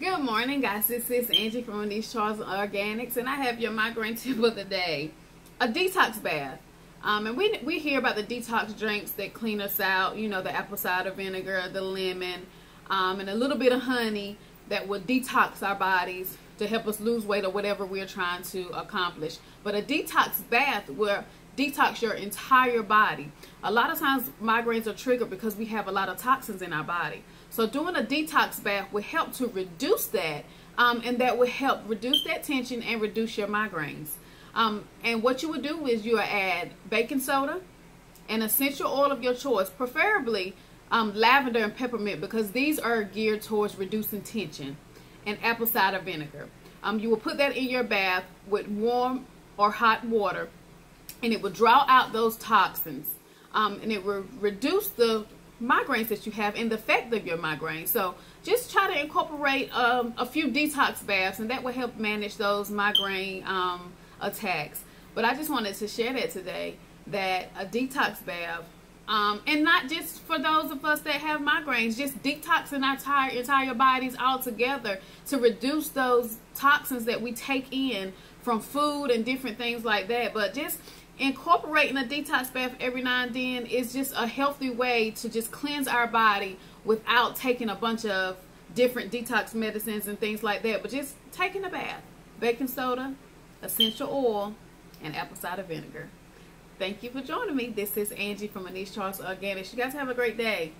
Good morning, guys. This is Angie from Anise Charles Organics, and I have your migraine tip of the day: a detox bath. Um, and we we hear about the detox drinks that clean us out. You know, the apple cider vinegar, the lemon, um, and a little bit of honey that will detox our bodies to help us lose weight or whatever we're trying to accomplish. But a detox bath will detox your entire body. A lot of times migraines are triggered because we have a lot of toxins in our body. So doing a detox bath will help to reduce that um, and that will help reduce that tension and reduce your migraines. Um, and what you would do is you would add baking soda and essential oil of your choice, preferably um, lavender and peppermint because these are geared towards reducing tension and apple cider vinegar. Um, you will put that in your bath with warm or hot water and it will draw out those toxins um, and it will reduce the migraines that you have and the effect of your migraine. So just try to incorporate um, a few detox baths and that will help manage those migraine um, attacks. But I just wanted to share that today that a detox bath um, and not just for those of us that have migraines, just detoxing our entire, entire bodies altogether to reduce those toxins that we take in from food and different things like that. But just incorporating a detox bath every now and then is just a healthy way to just cleanse our body without taking a bunch of different detox medicines and things like that. But just taking a bath, baking soda, essential oil, and apple cider vinegar. Thank you for joining me. This is Angie from Anise Charles Organics. You guys have a great day.